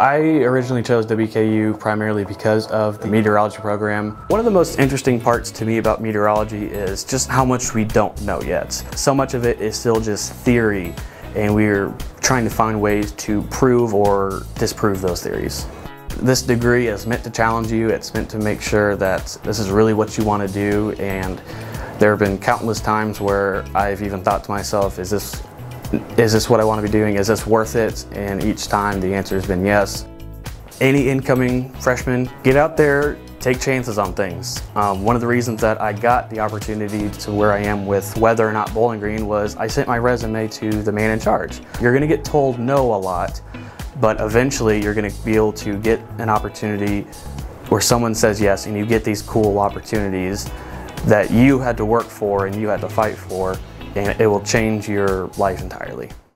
I originally chose WKU primarily because of the meteorology program. One of the most interesting parts to me about meteorology is just how much we don't know yet. So much of it is still just theory and we're trying to find ways to prove or disprove those theories. This degree is meant to challenge you, it's meant to make sure that this is really what you want to do and there have been countless times where I've even thought to myself, is this is this what I want to be doing? Is this worth it? And each time the answer has been yes. Any incoming freshman, get out there, take chances on things. Um, one of the reasons that I got the opportunity to where I am with whether or not Bowling Green was I sent my resume to the man in charge. You're going to get told no a lot, but eventually you're going to be able to get an opportunity where someone says yes and you get these cool opportunities that you had to work for and you had to fight for and it will change your life entirely.